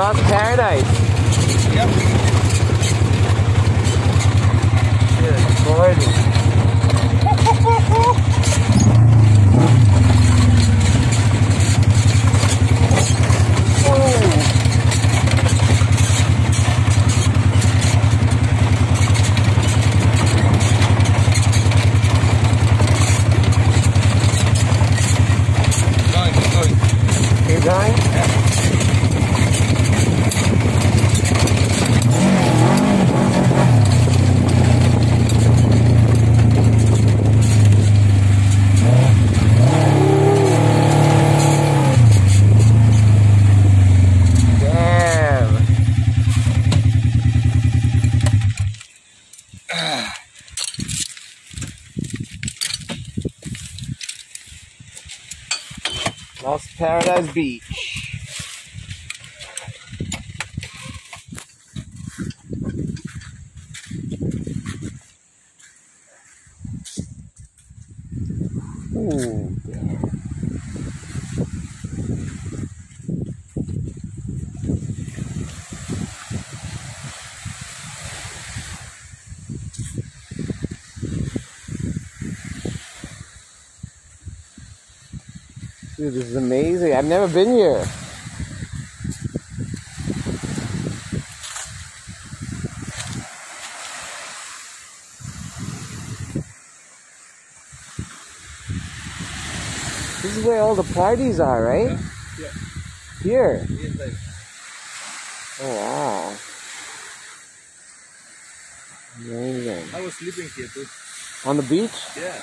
not paradise. Yep. Going, going. Keep going. Lost Paradise Beach. Ooh. Dude, this is amazing. I've never been here. This is where all the parties are, right? Yeah. Here. Inside. Oh wow. Amazing. I was sleeping here too. On the beach? Yeah.